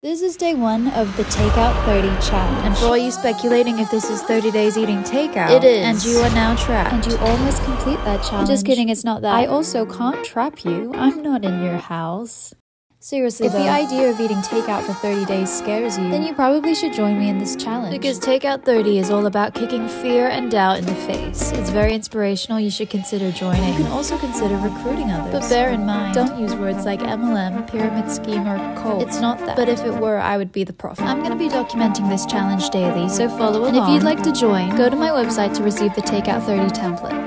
This is day one of the Takeout 30 challenge. And for all you speculating if this is 30 days eating takeout, It is. And you are now trapped. and you almost complete that challenge. Just kidding, it's not that. I also can't trap you. I'm not in your house. Seriously, If though, the idea of eating takeout for 30 days scares you, then you probably should join me in this challenge. Because Takeout 30 is all about kicking fear and doubt in the face. It's very inspirational. You should consider joining. You can also consider recruiting others. But bear in mind, don't use words like MLM, pyramid scheme, or cult. It's not that. But if it were, I would be the prophet. I'm going to be documenting this challenge daily, so follow along. And if you'd like to join, go to my website to receive the Takeout 30 template.